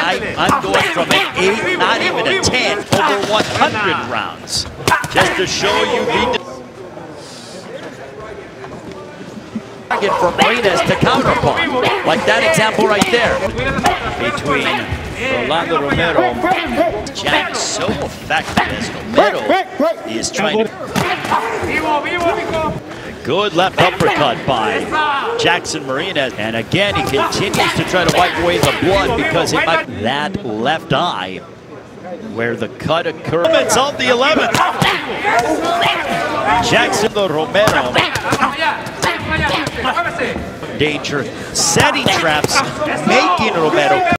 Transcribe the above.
I, I'm going from an 8, not even a 10, over 100 rounds. Just to show you the target for Marinez to counterpunch. Like that example right there. Between Rolando Romero, so effective as Romero is trying to... Good left uppercut by Jackson Marinez. And again, he continues to try to wipe away the blood because it might that left eye where the cut occurred. It's on the 11th. Jackson the Romero. Danger, setting traps, making Romero